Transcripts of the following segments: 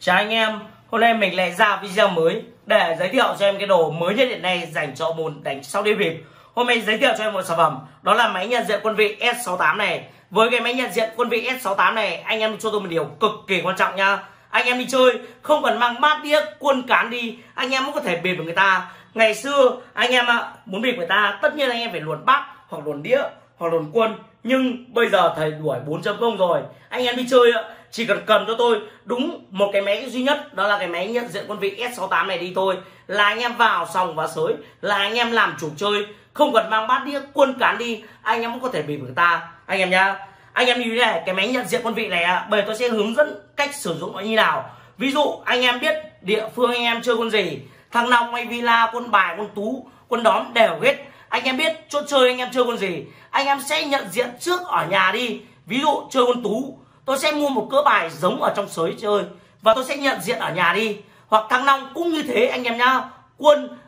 Chào anh em, hôm nay mình lại ra video mới để giới thiệu cho em cái đồ mới nhất hiện nay dành cho môn đánh sau đêm bịp. Hôm nay giới thiệu cho em một sản phẩm, đó là máy nhận diện quân vị S68 này. Với cái máy nhận diện quân vị S68 này, anh em cho tôi một điều cực kỳ quan trọng nha. Anh em đi chơi không cần mang bát đĩa quân cán đi, anh em cũng có thể bịp được người ta. Ngày xưa anh em muốn bịp người ta, tất nhiên anh em phải luồn bát hoặc luồn đĩa hoặc luồn quân nhưng bây giờ thầy đuổi 4.0 rồi anh em đi chơi chỉ cần cầm cho tôi đúng một cái máy duy nhất đó là cái máy nhận diện quân vị S68 này đi thôi. Là anh em vào sòng và sới là anh em làm chủ chơi. Không cần mang bát đĩa quân cán đi anh em cũng có thể bị người ta. Anh em nhá anh em như thế này cái máy nhận diện quân vị này à, tôi sẽ hướng dẫn cách sử dụng nó như nào. Ví dụ anh em biết địa phương anh em chơi quân gì thằng long hay villa quân bài quân tú quân đóm đều hết. Anh em biết chỗ chơi anh em chơi quân gì anh em sẽ nhận diện trước ở nhà đi. Ví dụ chơi quân tú tôi sẽ mua một cỡ bài giống ở trong sới chơi và tôi sẽ nhận diện ở nhà đi. Hoặc thăng long cũng như thế anh em nhá. Quân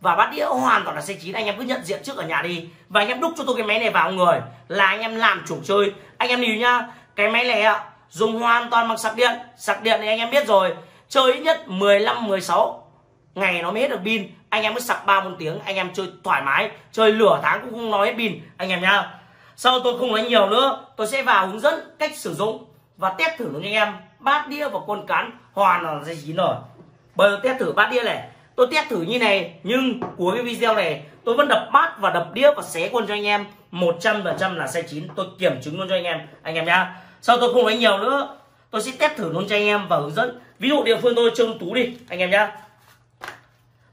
và bát đĩa hoàn toàn là xe chín. Anh em cứ nhận diện trước ở nhà đi. Và anh em đúc cho tôi cái máy này vào người. Là anh em làm chủ chơi. Anh em lưu nhá. Cái máy này ạ, dùng hoàn toàn bằng sạc điện. Sạc điện thì anh em biết rồi. Chơi ít nhất 15 16 ngày nó mới hết được pin. Anh em mới sạc ba, bốn tiếng. Anh em chơi thoải mái. Chơi lửa tháng cũng không nói hết pin. Anh em nhá. Sau tôi không nói nhiều nữa. Tôi sẽ vào hướng dẫn cách sử dụng và test thử cho anh em. Bát đĩa và quân cán hoàn là dây chín rồi bây giờ test thử bát đĩa này. Tôi test thử như này, nhưng cuối cái video này, tôi vẫn đập bát và đập đĩa và xé quân cho anh em. 100% là sai chín. Tôi kiểm chứng luôn cho anh em anh em nhá. Sau tôi không nói nhiều nữa, tôi sẽ test thử luôn cho anh em và hướng dẫn. Ví dụ địa phương tôi trông tú đi, anh em nhá.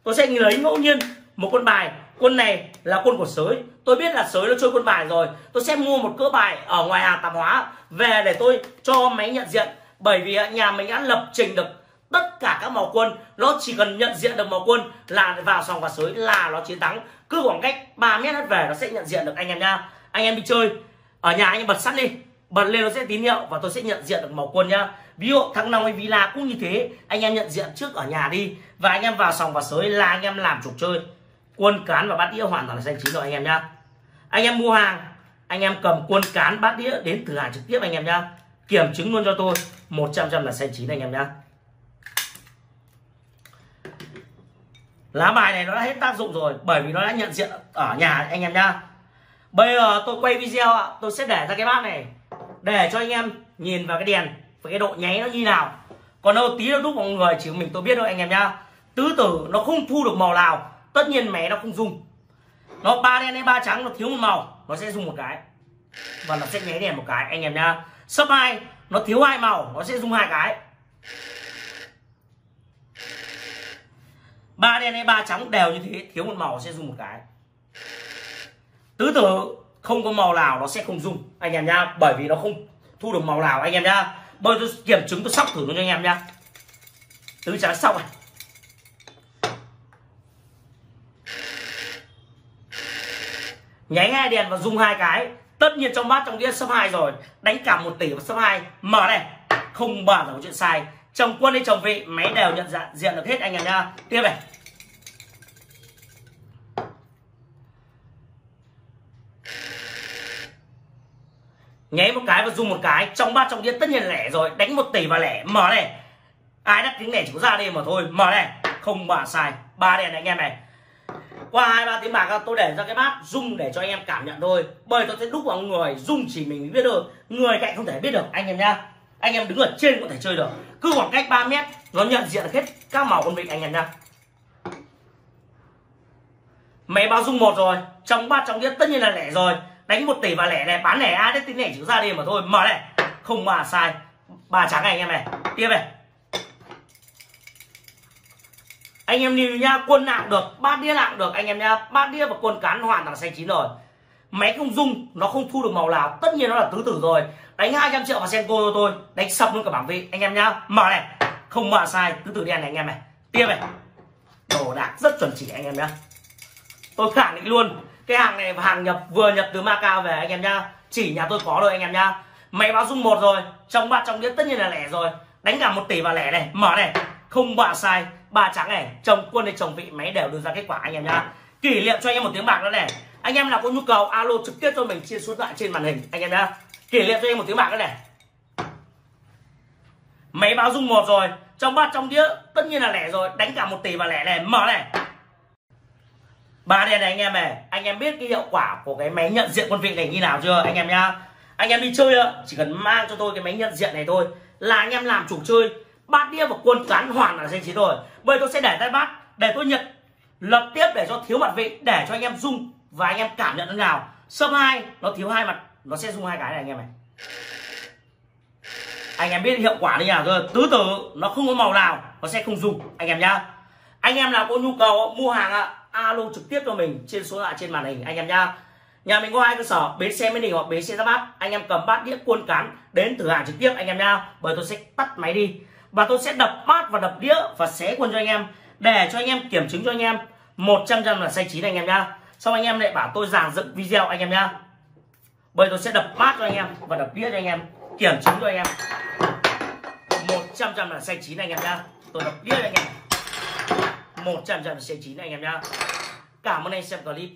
Tôi sẽ lấy ngẫu nhiên một con bài. Quân này là quân của sới tôi biết là sới nó chơi quân bài rồi. Tôi sẽ mua một cỡ bài ở ngoài hàng tạp hóa về để tôi cho máy nhận diện. Bởi vì nhà mình đã lập trình được tất cả các màu quân. Nó chỉ cần nhận diện được màu quân là vào sòng và sới là nó chiến thắng. Cứ khoảng cách 3 mét về nó sẽ nhận diện được anh em nha. Anh em đi chơi. Ở nhà anh em bật sắt đi. Bật lên nó sẽ tín hiệu và tôi sẽ nhận diện được màu quân nhá ví dụ thắng long hay villa cũng như thế. Anh em nhận diện trước ở nhà đi. Và anh em vào sòng và sới là anh em làm chủ chơi. Quân cán và bát đĩa hoàn toàn là xanh chín rồi anh em nhá anh em mua hàng, anh em cầm quân cán bát đĩa đến thử hàng trực tiếp anh em nhá. Kiểm chứng luôn cho tôi 100 trăm là xanh chín anh em nhá. Lá bài này nó đã hết tác dụng rồi, bởi vì nó đã nhận diện ở nhà anh em nhá. Bây giờ tôi quay video ạ, tôi sẽ để ra cái bát này, để cho anh em nhìn vào cái đèn với cái độ nháy nó như nào. Còn đâu tí nó đúc vào người chỉ mình tôi biết thôi anh em nhá. Tứ tử nó không thu được màu nào, tất nhiên mẹ nó không dùng nó ba đen hay ba trắng, nó thiếu một màu, nó sẽ dùng một cái. Và nó sẽ nháy đèn một cái, anh em nhá. Sấp hai, nó thiếu hai màu, nó sẽ dùng hai cái. Ba đen hay ba trắng đều như thế, thiếu một màu sẽ dùng một cái. Tứ tử, không có màu nào nó sẽ không dùng, anh em nhá. Bởi vì nó không thu được màu nào, anh em nhá. Bây tôi kiểm chứng tôi sóc thử nó cho anh em nhá. Tứ trắng xong này. Nháy hai đèn và dùng hai cái. Tất nhiên trong bát trong đĩa sấp hai rồi. Đánh cả một tỷ và sấp hai. Mở này. Không bao giờ có chuyện sai. Chồng quân hay chồng vị máy đều nhận dạng diện được hết anh em nhá. Tiếp này. Nháy một cái và dùng một cái. Trong bát trong đĩa tất nhiên là lẻ rồi. Đánh một tỷ và lẻ. Mở này. Ai đắt tiếng lẻ chỉ có ra đây mà thôi. Mở này. Không bà sai. Ba đèn này, anh em này qua hai, ba tiếng bạc, tôi để ra cái bát rung để cho anh em cảm nhận thôi. Bởi tôi sẽ đúc vào người rung chỉ mình biết được người cạnh không thể biết được, anh em nhá. Anh em đứng ở trên có thể chơi được. Cứ khoảng cách 3 mét, nó nhận diện hết các màu con vịt anh em nhá. Máy báo rung một rồi, trong bát, trong đĩa tất nhiên là lẻ rồi. Đánh một tỷ và lẻ này, bán lẻ ai đấy tính lẻ chữ ra đi mà thôi. Mở này, không mà sai. Ba trắng này anh em này, tiếp này. Anh em nhìn nhá quân nặng được bát đĩa nặng được. Anh em nhá bát đĩa và quân cán hoàn toàn xanh chín rồi. Máy không dung nó không thu được màu nào. Tất nhiên nó là tứ tử rồi. Đánh 200 triệu vào senko cho tôi, đánh sập luôn cả bảng vị. Anh em nhá mở này. Không mở sai tứ tử đen này anh em này. Tiếp này. Đồ đạc rất chuẩn chỉ anh em nhá. Tôi khẳng định luôn, cái hàng này hàng nhập, vừa nhập từ Macau về anh em nhá. Chỉ nhà tôi có rồi anh em nhá. Máy báo dung một rồi, trong bát trong đĩa tất nhiên là lẻ rồi. Đánh cả một tỷ vào lẻ này, mở này. Không bạ sai ba trắng này chồng quân hay chồng vị máy đều đưa ra kết quả anh em nhá. Kỷ niệm cho anh em một tiếng bạc nữa này. Anh em nào có nhu cầu alo trực tiếp cho mình chia số lại trên màn hình anh em nhá. Kỷ niệm cho anh em một tiếng bạc nữa này. Máy báo dung một rồi trong bát trong đĩa tất nhiên là lẻ rồi đánh cả một tỷ và lẻ này mở này. Ba đèn này anh em này anh em biết cái hiệu quả của cái máy nhận diện quân vị này như nào chưa anh em nhá. Anh em đi chơi ạ chỉ cần mang cho tôi cái máy nhận diện này thôi là anh em làm chủ chơi bát đĩa và quân cán hoàn là danh trí rồi bây tôi sẽ để tay bát, để tôi nhận lập tiếp để cho thiếu mặt vị, để cho anh em dùng và anh em cảm nhận thế nào. Sâm hai, nó thiếu hai mặt, nó sẽ dùng hai cái này anh em này. Anh em biết hiệu quả như nào rồi tứ tử, nó không có màu nào, nó sẽ không dùng anh em nhá. Anh em nào có nhu cầu, mua hàng ạ, alo trực tiếp cho mình trên số lạ trên màn hình, anh em nhá. Nhà mình có hai cơ sở, bến xe mỹ đình hoặc bến xe ra bát. Anh em cầm bát đĩa cuôn cán đến thử hàng trực tiếp, anh em nhá. Bởi tôi sẽ tắt máy đi và tôi sẽ đập bát và đập đĩa và xé quân cho anh em, để cho anh em kiểm chứng cho anh em. 100 trăm là sai chín anh em nhá. Xong anh em lại bảo tôi giảng dựng video anh em nhá. Bây tôi sẽ đập bát cho anh em và đập đĩa cho anh em, kiểm chứng cho anh em. 100 trăm là sai chín anh em nhá. Tôi đập đĩa cho anh em. 100 trăm là sai chín anh em nhá. Cảm ơn anh xem clip.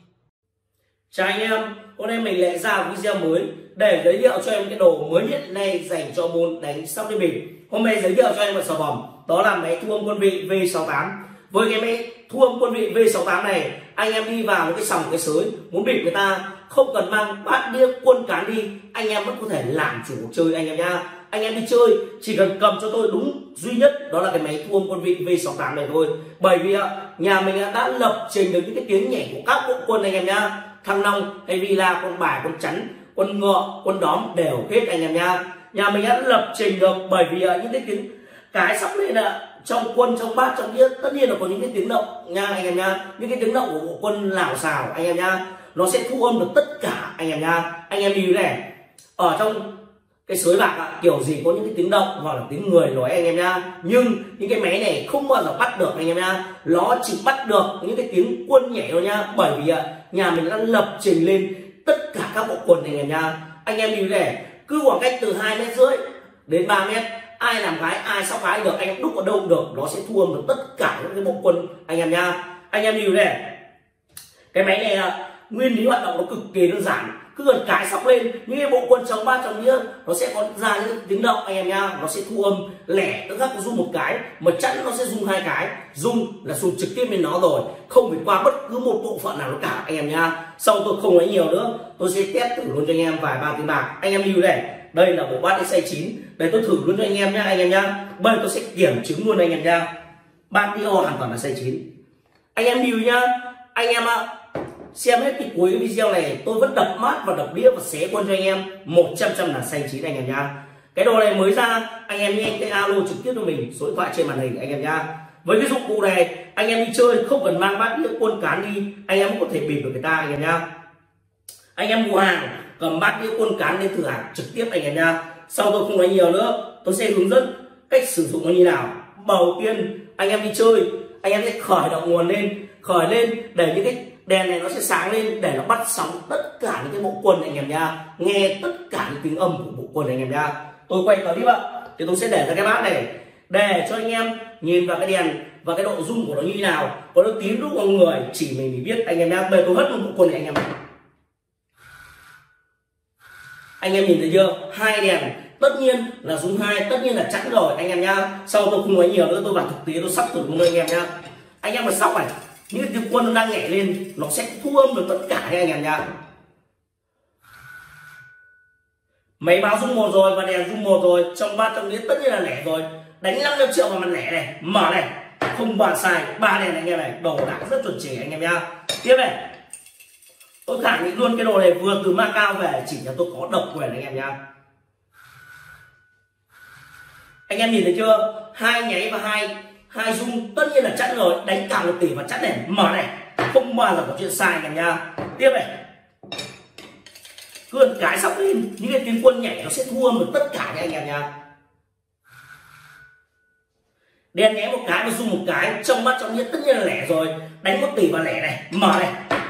Chào anh em, hôm nay mình lại ra video mới để giới thiệu cho em cái đồ mới nhất này dành cho môn đánh sóc đi bình. Hôm nay giới thiệu cho em một sản phẩm đó là máy thu âm quân vị V68. Với cái máy thu âm quân vị V68 này, anh em đi vào một cái sòng cái sới muốn bịp người ta không cần mang bát đĩa quân cán đi, anh em vẫn có thể làm chủ cuộc chơi anh em nha. Anh em đi chơi chỉ cần cầm cho tôi đúng duy nhất đó là cái máy thu âm quân vị V68 này thôi. Bởi vì nhà mình đã lập trình được những cái tiếng nhảy của các bộ quân anh em nha thăng long hay villa con bài con chắn con ngựa con đóm đều hết anh em nha. Nhà mình đã lập trình được bởi vì uh, những cái tiếng cái sắp lên là trong quân trong bát trong đĩa tất nhiên là có những cái tiếng động nha anh em nha. Những cái tiếng động của bộ quân lào xào anh em nha nó sẽ thu âm được tất cả anh em nha. Anh em lưu này ở trong cái sới bạc ạ, kiểu gì có những cái tiếng động hoặc là tiếng người nói anh em nha nhưng những cái máy này không bao giờ bắt được anh em nha nó chỉ bắt được những cái tiếng quân nhảy thôi nha bởi vì ạ, nhà mình đã lập trình lên tất cả các bộ quần anh em nha anh em nhìn để cứ khoảng cách từ hai mét rưỡi đến 3 mét, ai làm gái, ai sóc gái được, anh em đúc ở đâu được, nó sẽ thua được tất cả những cái bộ quân anh em nha anh em nhìn để cái máy này là nguyên lý hoạt động nó cực kỳ đơn giản cứ gần cái sóc lên những cái bộ quân chống ba chồng đĩa nó sẽ có ra những tiếng động, anh em nha. Nó sẽ thu âm lẻ, tức khắc rung một cái, mà chẵn nó sẽ rung hai cái. Rung là rung trực tiếp lên nó rồi, không phải qua bất cứ một bộ phận nào cả, anh em nha. Sau tôi không lấy nhiều nữa, tôi sẽ test thử luôn cho anh em vài ba tiếng bạc anh em lưu này đây là bộ bát xay chín. Đây tôi thử luôn cho anh em nhá anh em nhá bây tôi sẽ kiểm chứng luôn anh em nha. Bát đi hoàn toàn là xay chín. Anh em lưu nhá. Anh em ạ xem hết cái cuối video này, tôi vẫn đập mát và đập đĩa và xé quân cho anh em. 100 trăm là xanh chín anh em nha cái đồ này mới ra, anh em nhanh cái alo trực tiếp cho mình, số điện thoại trên màn hình anh em nha với cái dụng cụ này, anh em đi chơi, không cần mang bát đĩa quân cán đi, anh em có thể bịp được người ta anh em nha anh em mua hàng, cầm bát đĩa quân cán lên thử hàng trực tiếp anh em nha sau tôi không nói nhiều nữa, tôi sẽ hướng dẫn cách sử dụng nó như nào. Đầu tiên, anh em đi chơi, anh em sẽ khởi động nguồn lên, khởi lên để những cái đèn này nó sẽ sáng lên để nó bắt sóng tất cả những cái bộ quần anh em nha nghe tất cả những tiếng âm của bộ quần anh em nha tôi quay clip ạ. Thì tôi sẽ để ra cái bát này để cho anh em nhìn vào cái đèn và cái độ rung của nó như thế nào. Có nó tím lúc con người chỉ mình mới biết. Anh em nha bây tôi hất một bộ quần này, anh em anh em nhìn thấy chưa? Hai đèn. Tất nhiên là rung hai, tất nhiên là chẵn rồi, anh em nhá. Sau tôi không nói nhiều nữa, tôi vào thực tế, tôi sắp thử luôn anh em nhá. Anh em mà sóc này những cái quân nó đang nhảy lên, nó sẽ thu âm được tất cả nha anh em nhá. Máy báo rung một rồi và đèn rung một rồi, trong ba trong đến tất nhiên là lẻ rồi. Đánh 500 triệu vào mặt lẻ này, mở này. Không bàn sai, ba đèn này, anh em này, đồ đạc rất chuẩn chỉ anh em nhá. Tiếp này. Tôi khẳng định luôn cái đồ này vừa từ Macau về, chỉ là tôi có độc quyền anh em nhá. Anh em nhìn thấy chưa? Hai nháy và hai hai dung tất nhiên là chẵn rồi. Đánh cả một tỷ và chẵn này. Mở này. Không bao giờ có chuyện sai cả nha tiếp này. Cơn cái sóc lên những cái tiếng quân nhảy nó sẽ thua được tất cả nha anh em nha. Đen nhé một cái và dung một cái. Trong mắt trong nhất tất nhiên là lẻ rồi. Đánh một tỷ và lẻ này. Mở này.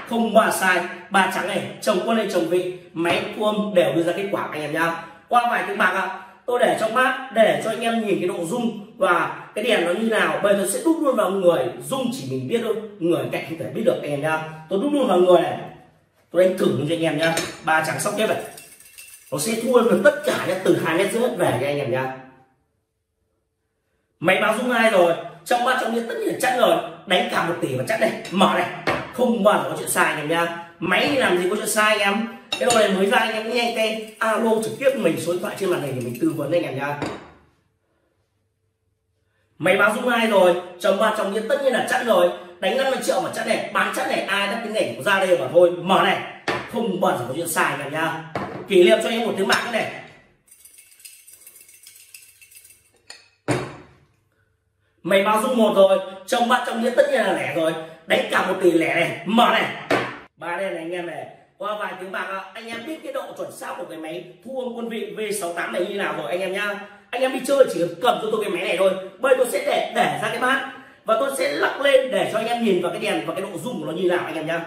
Không ba sai. Ba trắng này. Chồng quân hay chồng vị. Máy thu âm đều đưa ra kết quả anh em nha. Qua vài tiếng bạc ạ. à, tôi để trong mắt để cho anh em nhìn cái độ rung và cái đèn nó như nào. Bây giờ sẽ đúc luôn vào người, rung chỉ mình biết thôi, người cạnh không thể biết được anh em nhá. Tôi đúc luôn vào người này. Tôi đánh thử cho anh em nhá. Ba trắng sóc tiếp này nó sẽ thua được tất cả nhá, từ hai mét rưỡi về cho anh em nhá. Máy báo rung hai rồi. Trong ba trong nhiên tất nhiên chắc rồi. Đánh cả một tỷ và chắc đây. Mở này. Không bao giờ có chuyện sai anh em nha máy đi làm gì có chuyện sai anh em? Cái đồ này mới ra anh em nhanh tay alo trực tiếp mình số điện thoại trên màn hình để mình tư vấn anh em nha. Máy báo dung hai rồi, chồng ba chồng yên tất nhiên là chắc rồi. Đánh 50 triệu mà chắc này, bán chắc này, ai đắt cái này ra đây mà thôi. Mở này, không bẩn có chuyện sai anh em nha. Kỷ niệm cho em một tiếng mạng cái này. Mày báo dung một rồi, chồng ba chồng nghĩa tất nhiên là lẻ rồi. Đánh cả một tỷ lẻ này, mở này ba đây này, anh em này. Qua vài tiếng bạc anh em biết cái độ chuẩn xác của cái máy thu âm quân vị V68 này như nào rồi, anh em nhá. Anh em đi chơi chỉ cần cầm cho tôi cái máy này thôi. Bây tôi sẽ để để ra cái bát. Và tôi sẽ lắc lên để cho anh em nhìn vào cái đèn và cái độ rung của nó như nào, anh em nhá.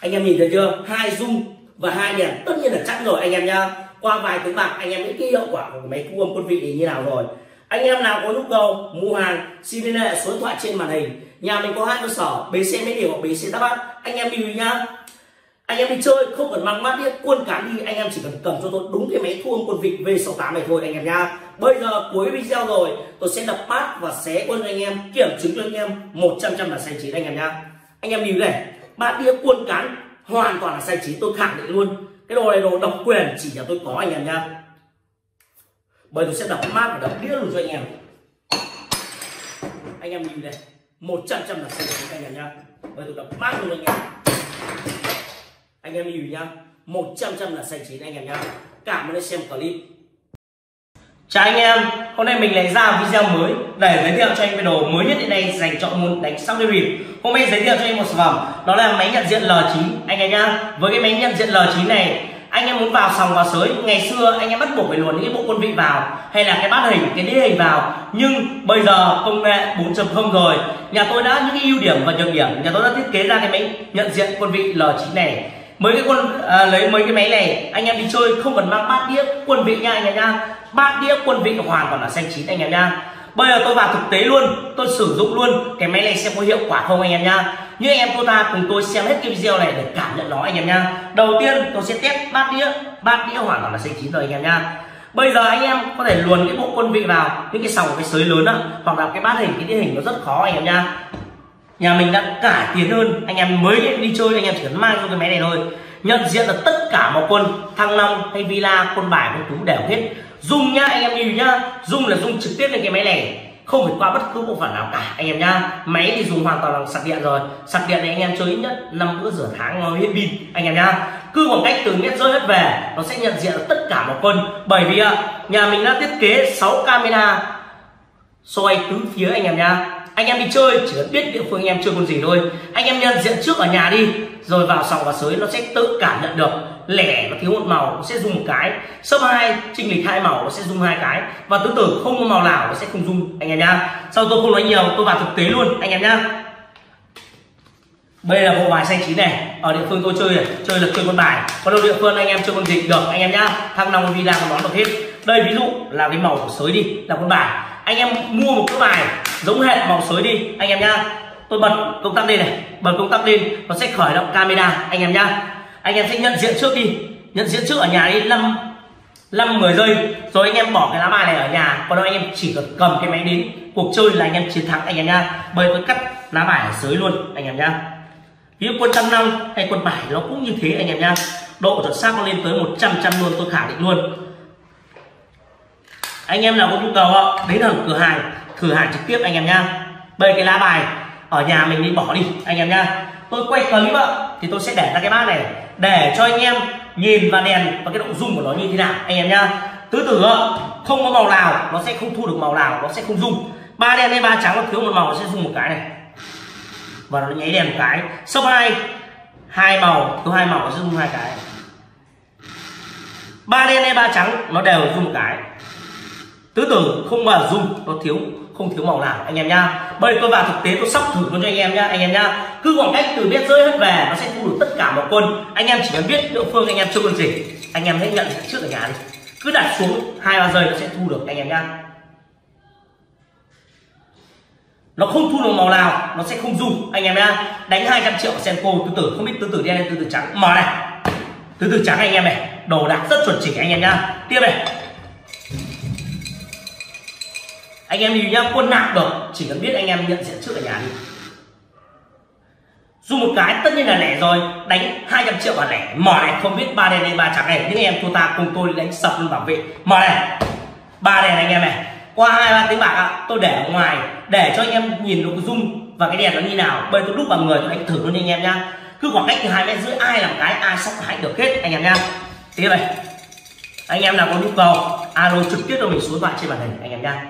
Anh em nhìn thấy chưa? Hai rung và hai đèn, tất nhiên là chắc rồi, anh em nhá. Qua vài tiếng bạc, anh em biết cái hiệu quả của cái máy thu âm quân vị này như nào rồi. Anh em nào có nhu cầu mua hàng, xin liên hệ số điện thoại trên màn hình nhà mình có hai cơ sở bc xe mỹ đình hoặc bến xe đáp bát anh em lưu ý nhá. Anh em đi chơi, không cần mang mắt đi quân cán đi, anh em chỉ cần cầm cho tôi đúng cái máy thu âm quân vị V68 này thôi, anh em nha bây giờ cuối video rồi, tôi sẽ đập bát và xé quân cho anh em, kiểm chứng cho anh em 100 trăm là sai chín, anh em nha anh em nhìn này, bát đĩa quân cán hoàn toàn là sai chín, tôi khẳng định luôn. Cái đồ này đồ độc quyền chỉ là tôi có, anh em nha bởi tôi sẽ đập mát và đập đĩa luôn cho anh em. Anh em nhìn này một trăm trăm là xanh chín anh em nhá. Bây tôi đập mát luôn anh em anh em hiểu nhá. Một trăm trăm là xanh chín anh em nhá. Cảm ơn anh xem clip. Chào anh em, hôm nay mình lại ra video mới để giới thiệu cho anh về đồ mới nhất hiện nay dành cho môn đánh sóc đi bìm. Hôm nay giới thiệu cho anh một sản phẩm, đó là máy nhận diện L9 anh em nhá. Với cái máy nhận diện L9 này, anh em muốn vào sòng vào sới, ngày xưa anh em bắt buộc phải luồn những cái bộ quân vị vào hay là cái bát hình, cái đĩa hình vào. Nhưng bây giờ công nghệ 4.0 rồi, nhà tôi đã những cái ưu điểm và nhược điểm, nhà tôi đã thiết kế ra cái máy nhận diện quân vị L9 này. Mấy cái quân à, lấy mấy cái máy này anh em đi chơi không cần mang bát đĩa quân vị nha anh em nha. Bát đĩa quân vị hoàn toàn là xanh chín anh em nha. Bây giờ tôi vào thực tế luôn tôi sử dụng luôn cái máy này xem có hiệu quả không anh em nha như anh em, cô ta cùng tôi xem hết cái video này để cảm nhận nó, anh em nha. Đầu tiên, tôi sẽ test bát đĩa. Bát đĩa hoàn toàn là xanh chín rồi, anh em nha. Bây giờ anh em có thể luồn cái bộ quân vị vào, những cái sòng cái sới lớn á, hoặc là cái bát hình, cái đĩa hình nó rất khó, anh em nha. Nhà mình đã cải tiến hơn, anh em mới đi chơi, anh em chỉ cần mang cho cái máy này thôi. Nhận diện là tất cả mọi quân, thăng long hay villa, quân bài, quân tú đều hết. Dùng nhá, anh em nhìn nhá. Dùng là dùng trực tiếp lên cái máy này không phải qua bất cứ bộ phận nào cả. Anh em nhá, máy thì dùng hoàn toàn bằng sạc điện rồi. Sạc điện thì anh em chơi ít nhất năm bữa rửa tháng nó hết pin. Anh em nhá, cứ khoảng cách từ mét rơi hết về, nó sẽ nhận diện tất cả mọi quân. Bởi vì nhà mình đã thiết kế 6 camera. Soi tứ phía anh em nhá. Anh em đi chơi, chỉ cần biết địa phương anh em chơi con gì thôi. Anh em nhận diện trước ở nhà đi, rồi vào sòng và sới, nó sẽ tự cảm nhận được lẻ nó thiếu một màu, nó sẽ dùng một cái. Sấp hai trình lịch hai màu, nó sẽ dùng hai cái. Và tương tự, không có màu nào nó sẽ không dùng, anh em nhá. Sau tôi không nói nhiều, tôi vào thực tế luôn, anh em nhá. Đây là bộ bài xanh chín này. Ở địa phương tôi chơi này chơi là chơi con bài. Còn đâu địa phương anh em chơi con gì được, anh em nhá. Thăng long villa còn đón được hết. Đây ví dụ là cái màu của sới đi, là con bài. Anh em mua một cái bài giống hệt màu sới đi, anh em nhá. Tôi bật công tắc lên này, bật công tắc lên, nó sẽ khởi động camera, anh em nhá anh em sẽ nhận diện trước đi. Nhận diện trước ở nhà đi, năm năm, mười giây. Rồi anh em bỏ cái lá bài này ở nhà. Còn đâu anh em chỉ cần cầm cái máy đến. Cuộc chơi là anh em chiến thắng anh em nha bởi tôi cắt lá bài ở dưới luôn, anh em nha ví dụ quân trăm năm hay quân bài nó cũng như thế, anh em nha độ chuẩn xác nó lên tới 100 trăm luôn, tôi khẳng định luôn. Anh em nào có nhu cầu đến ở cửa hàng, thử hàng trực tiếp anh em nha bây cái lá bài ở nhà mình đi, bỏ đi, anh em nha tôi quay clip ạ thì tôi sẽ để ra cái bát này. Để cho anh em nhìn vào đèn và cái độ rung của nó như thế nào, anh em nhá. Tứ tử không có màu nào nó sẽ không thu được màu nào, nó sẽ không rung ba đen hay ba trắng nó thiếu một màu nó sẽ rung một cái này. Và nó nháy đèn một cái. Số hai hai màu, thiếu hai màu nó sẽ rung hai cái. Ba đen hay ba trắng nó đều rung một cái. Tứ tử không bao giờ rung nó thiếu không thiếu màu nào, anh em nhá. Bây tôi vào thực tế, tôi sắp thử luôn cho anh em nhá, anh em nhá. Cứ khoảng cách từ biết rơi hết về, nó sẽ thu được tất cả mọi quân. Anh em chỉ cần biết địa phương anh em chưa quân gì, anh em hãy nhận trước ở nhà đi. Cứ đặt xuống hai, ba giây nó sẽ thu được, anh em nhá. Nó không thu được màu nào, nó sẽ không dùng anh em nhá. Đánh 200 triệu senko, tứ tử, không biết tứ tử đen hay tứ tử trắng. Mở này. Tứ tử trắng anh em này, đồ đạc rất chuẩn chỉnh anh em nhá. Tiếp này. Anh em đi nhá, quân nặng được, chỉ cần biết anh em nhận diện trước ở nhà đi. Dù một cái, tất nhiên là lẻ rồi, đánh 200 triệu vào lẻ. Mỏ này, không biết ba đèn này ba trắng này. Những em thua ta cùng tôi đánh sập luôn bảo vệ. Mỏ này, ba đèn anh em này. Qua hai, ba tiếng bạc ạ, tôi để ở ngoài, để cho anh em nhìn được zoom và cái đèn nó như nào. Bây tôi đúc vào người, tôi đánh thử luôn anh em nhá. Cứ khoảng cách từ hai mét rưỡi, ai làm cái, ai sóc hãy được hết, anh em nhá. Tiếp này. Anh em nào có nhu cầu alo trực tiếp cho mình số thoại trên màn hình, anh em nhá.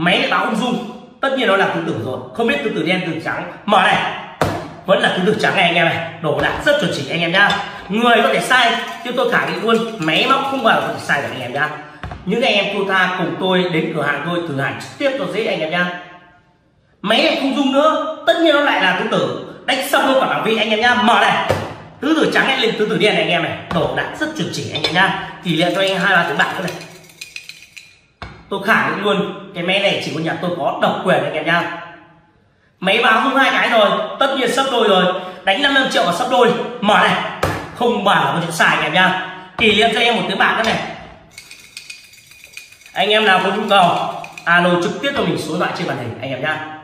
Máy lại báo không dung tất nhiên nó là tứ tử rồi. Không biết tứ tử đen tứ trắng. Mở này. Vẫn là tứ tử trắng này anh em này. Đổ đạt rất chuẩn chỉ anh em nhá. Người có thể sai chứ tôi khẳng định luôn. Máy móc không bao giờ có thể sai được anh em nhá. Những anh em cô ta cùng tôi đến cửa hàng tôi, thử hàng trực tiếp cho dễ anh em nhá. Máy này không dung nữa. Tất nhiên nó lại là tứ tử đánh xong luôn cả bảng vị anh em nhá. Mở này. Tứ tử trắng lên tứ tử đen này anh em này. Đổ đạt rất chuẩn chỉ anh em nhá. Tỷ lệ cho anh hai ba tiếng bạc nữa này tôi khẳng định luôn, cái máy này chỉ có nhà tôi có độc quyền anh em nhá. Máy báo không hai cái rồi, tất nhiên sắp đôi rồi. Đánh 55 triệu và sắp đôi. Mở này, không bảo có chuyện xài anh em nhá. Kỷ niệm cho em một tiếng bạc nữa này. Anh em nào có nhu cầu, alo trực tiếp cho mình số điện thoại trên màn hình, anh em nhá.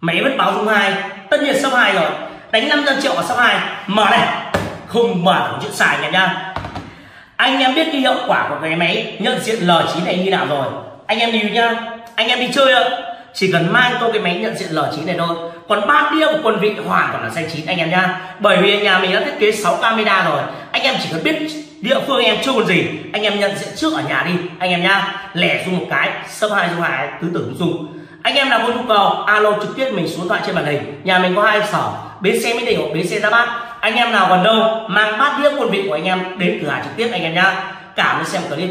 Máy vẫn báo dung hai, tất nhiên sắp hai rồi. Đánh 500 triệu và sắp hai. Mở này, không bảo có chuyện xài anh em nhá anh em biết cái hiệu quả của cái máy, nhận diện L9 này như nào rồi. Anh em đi nhá. Anh em đi chơi ạ. Chỉ cần mang tôi cái máy nhận diện L9 này thôi. Còn bát đĩa của quân vị hoàn toàn là xanh chín, anh em nhá. Bởi vì nhà mình đã thiết kế 6 camera rồi. Anh em chỉ cần biết địa phương em chưa còn gì, anh em nhận diện trước ở nhà đi, anh em nhá. Lẻ dùng một cái, sấp hai dùng hai tứ tử dùng anh em nào có nhu cầu, alo trực tiếp mình xuống thoại trên màn hình. Nhà mình có hai sở, bến xe mỹ đình hoặc bến xe ra bát anh em nào còn đâu, mang bát đĩa quân vị của anh em đến cửa hàng trực tiếp anh em nhá. Cảm ơn xem clip.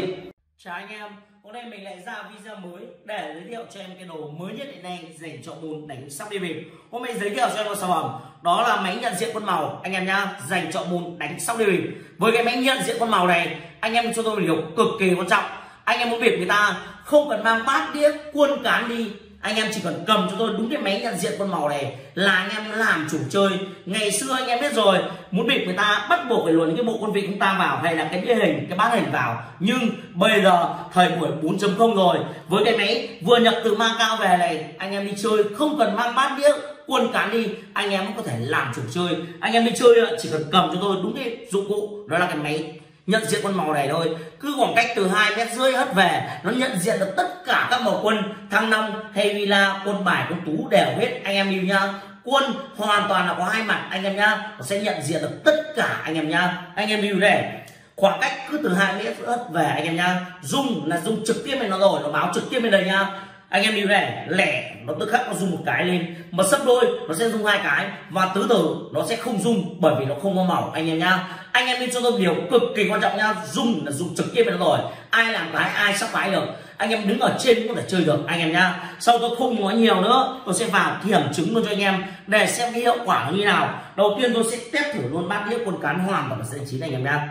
Chào anh em, hôm nay mình lại ra video mới để giới thiệu cho em cái đồ mới nhất hiện nay dành cho môn đánh sóc đi bịp. Hôm nay giới thiệu cho em một sản phẩm, đó là máy nhận diện quân màu. Anh em nhá, dành cho môn đánh sóc đi bịp. Với cái máy nhận diện quân màu này, anh em cho tôi một điều cực kỳ quan trọng. Anh em muốn việc người ta không cần mang bát đĩa quân cán đi anh em chỉ cần cầm cho tôi đúng cái máy nhận diện con màu này là anh em làm chủ chơi. Ngày xưa anh em biết rồi, muốn bịp người ta bắt buộc phải luồn cái bộ con vị chúng ta vào hay là cái địa hình, cái bát hình vào. Nhưng bây giờ thời buổi 4.0 rồi, với cái máy vừa nhập từ mang cao về này, anh em đi chơi, không cần mang bát đĩa, quân cán đi, anh em cũng có thể làm chủ chơi. Anh em đi chơi, chỉ cần cầm cho tôi đúng cái dụng cụ, đó là cái máy nhận diện con màu này thôi. Cứ khoảng cách từ hai mét rưỡi hất về, nó nhận diện được tất cả các màu quân, thăng long, hay villa quân bài, quân tú đều hết anh em yêu nhá quân hoàn toàn là có hai mặt anh em nhá nó sẽ nhận diện được tất cả anh em nhá anh em yêu này, khoảng cách cứ từ hai mét hất về anh em nhá dung là dung trực tiếp lên nó rồi, nó báo trực tiếp bên đây nhá anh em yêu này, lẻ, nó tức khắc nó dùng một cái lên. Mà sấp đôi, nó sẽ dùng hai cái. Và tứ tử, nó sẽ không dùng bởi vì nó không có màu, anh em nhá anh em đi cho tôi điều cực kỳ quan trọng nha. Dùng là dùng trực tiếp với nó rồi. Ai làm cái, ai sắp cái được. Anh em đứng ở trên cũng có thể chơi được, anh em nhá sau tôi không nói nhiều nữa, tôi sẽ vào kiểm chứng luôn cho anh em. Để xem cái hiệu quả nó như nào. Đầu tiên tôi sẽ test thử luôn bát đĩa quân cán hoàn toàn là xanh chín anh em nhá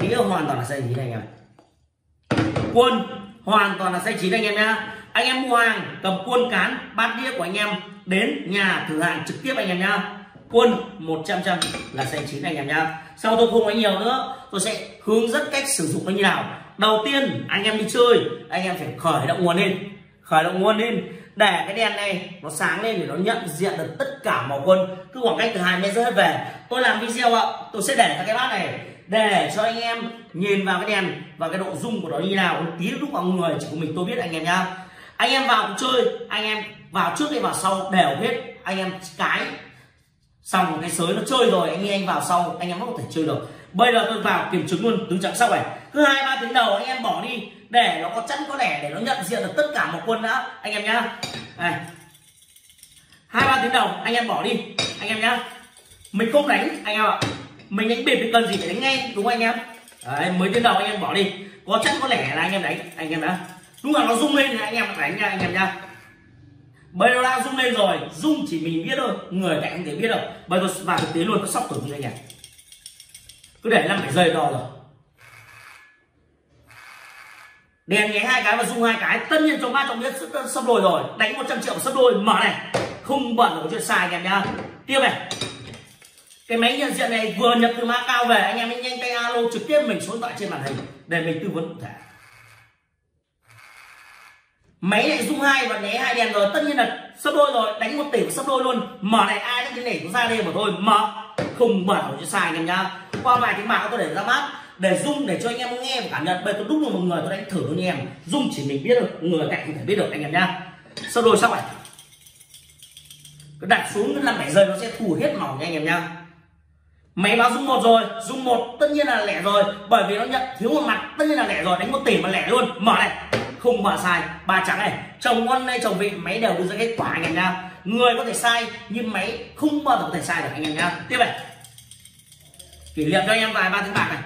đĩa hoàn toàn là xanh chín anh em. Quân hoàn toàn là xanh chín anh em nhá anh em mua hàng cầm quân cán, bát đĩa của anh em đến nhà thử hàng trực tiếp, anh em nhá quân 100 trăm là xanh chín anh em nhá. Sau tôi không nói nhiều nữa. Tôi sẽ hướng dẫn cách sử dụng nó như nào. Đầu tiên, anh em đi chơi, anh em phải khởi động nguồn lên. Khởi động nguồn lên. Để cái đèn này nó sáng lên để nó nhận diện được tất cả màu quân. Cứ khoảng cách từ hai mét rưỡi về. Tôi làm video ạ. Tôi sẽ để cái bát này, để cho anh em nhìn vào cái đèn và cái độ dung của nó như nào. Tí lúc vào người, chỉ của mình tôi biết anh em nhá. Anh em vào chơi, anh em vào trước hay vào sau đều hết anh em cái xong cái sới nó chơi rồi anh em vào sau anh em vẫn có thể chơi được bây giờ tôi vào kiểm chứng luôn đứng trạng sau này cứ hai ba tiếng đầu anh em bỏ đi để nó có chắn có lẻ để nó nhận diện được tất cả một quân đã anh em nhá này hai ba tiếng đầu anh em bỏ đi anh em nhá mình không đánh anh em ạ mình đánh biệt thì cần gì phải đánh ngay đúng không anh em đấy mới tiếng đầu anh em bỏ đi có chắn có lẻ là anh em đánh anh em đã lúc nào nó rung lên thì anh em đánh nha anh em nhá bây giờ đang rung lên rồi, rung chỉ mình biết thôi, người cạnh không thể biết đâu. Bây giờ vào thực tế luôn nó sóc tưởng như anh em cứ để năm bảy giây đo rồi. Đèn nháy hai cái và rung hai cái, tất nhiên trong ba trong biết sắp đôi rồi. Đánh 100 triệu sắp đôi mở này. Không bận được chuyện sai anh em nhá. Tiếp này. Cái máy nhận diện này vừa nhập từ mã cao về, anh em nhanh tay alo trực tiếp mình số điện thoại trên màn hình để mình tư vấn cụ thể máy lại dung hai và né hai đèn rồi, tất nhiên là sấp đôi rồi, đánh một tỷ sấp đôi luôn. Mở này ai cũng cái nể cũng ra đây mà thôi, mở. Không mở cho sai anh em nhá. Qua vài tiếng bạc tôi để ra mắt để dung để cho anh em nghe và cảm nhận. Bây tôi đúc được một người, tôi đánh thử luôn anh em. Dung chỉ mình biết được, người cạnh không thể biết được anh em nhá. Sấp đôi sắp này cứ đặt xuống năm bảy giây nó sẽ thu hết màu nha anh em nhá. Máy báo dung một rồi dung một, tất nhiên là lẻ rồi. Bởi vì nó nhận thiếu một mặt, tất nhiên là lẻ rồi, đánh một tỷ mà lẻ luôn. Mở này không mở sai. Ba trắng này, chồng ngon hay chồng vị, máy đều đưa ra kết quả anh em nha. Người có thể sai, nhưng máy không bao giờ có thể sai được anh em nha. Tiếp này. Kỷ niệm cho anh em vài ba tiếng bạc này.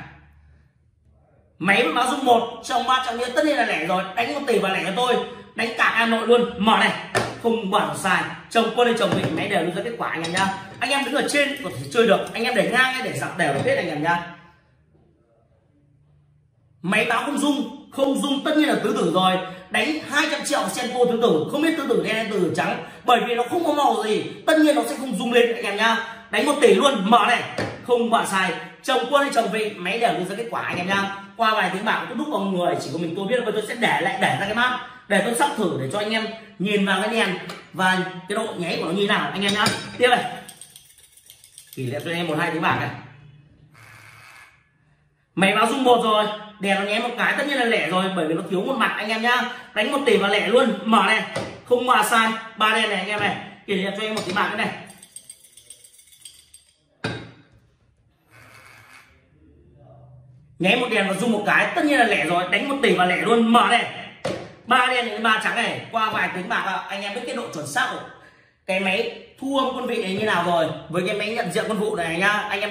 Máy báo dung một chồng ba chồng nghĩa tất nhiên là lẻ rồi. Đánh một tỷ và lẻ cho tôi. Đánh cả hà nội luôn. Mở này. Không bao giờ sai. Chồng quân hay chồng vị, máy đều đưa ra kết quả anh em nha. Anh em đứng ở trên, có thể chơi được. Anh em để ngang hay để dọc đều được hết anh em nha. Máy báo không dung không dung tất nhiên là tứ tử rồi. Đánh 200 triệu senko tứ tử. Không biết tứ tử đen hay tứ tử trắng. Bởi vì nó không có màu gì. Tất nhiên nó sẽ không dung lên, anh em nhá. Đánh một tỷ luôn. Mở này. Không bạn sai. Chồng quân hay chồng vị, máy đều đưa ra kết quả, anh em nhá. Qua vài tiếng bảng tôi đúc vào người, chỉ có mình tôi biết, và tôi sẽ để lại, để ra cái mát để tôi sắp thử để cho anh em nhìn vào cái đèn và cái độ nháy của nó như nào, anh em nhá. Tiếp này. Kỷ niệm cho anh em một hai tiếng bảng này. Máy báo dung một rồi đèn nó nhé một cái, tất nhiên là lẻ rồi, bởi vì nó thiếu một mặt, anh em nhá. Đánh một tỷ và lẻ luôn. Mở này, không mà sai. Ba đèn này, anh em này. Kỷ niệm cho em một cái bạc cái này. Nháy một đèn và dùng một cái, tất nhiên là lẻ rồi. Đánh một tỷ và lẻ luôn. Mở này. Ba đen đến ba trắng này. Qua vài tiếng bạc anh em biết cái độ chuẩn xác của cái máy thu âm quân vị này như nào rồi. Với cái máy nhận diện quân vụ này nhá. Anh em